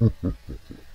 Ha ha ha ha.